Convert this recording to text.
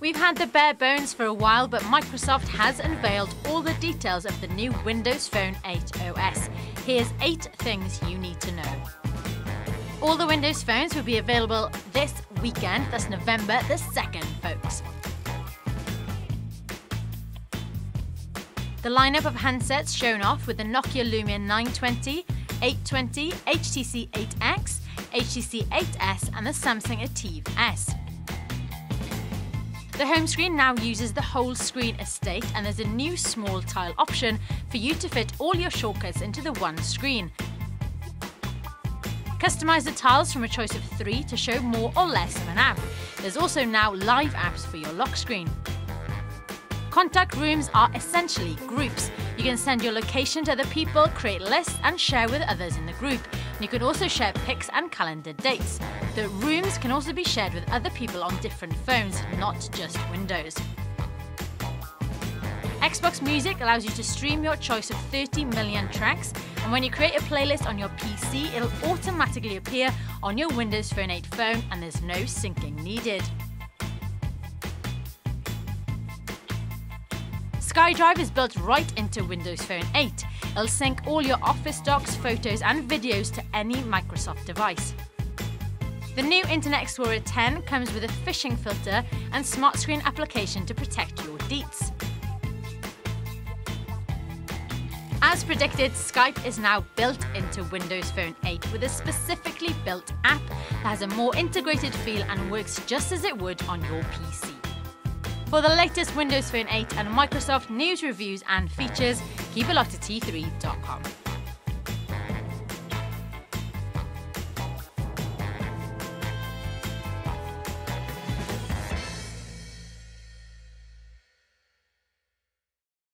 We've had the bare bones for a while, but Microsoft has unveiled all the details of the new Windows Phone 8 OS. Here's eight things you need to know. All the Windows phones will be available this weekend, that's November the 2nd, folks. The lineup of handsets shown off with the Nokia Lumia 920, 820, HTC 8X, HTC 8S and the Samsung Ativ S. The home screen now uses the whole screen estate and there's a new small tile option for you to fit all your shortcuts into the one screen. Customize the tiles from a choice of three to show more or less of an app. There's also now live apps for your lock screen. Contact rooms are essentially groups. You can send your location to other people, create lists, and share with others in the group. You can also share pics and calendar dates. The rooms can also be shared with other people on different phones, not just Windows. Xbox Music allows you to stream your choice of 30 million tracks, and when you create a playlist on your PC, it'll automatically appear on your Windows Phone 8 phone, and there's no syncing needed. SkyDrive is built right into Windows Phone 8. It'll sync all your Office docs, photos, and videos to any Microsoft device. The new Internet Explorer 10 comes with a phishing filter and smart screen application to protect your deets. As predicted, Skype is now built into Windows Phone 8 with a specifically built app that has a more integrated feel and works just as it would on your PC. For the latest Windows Phone 8 and Microsoft news reviews and features, keep it locked to t3.com.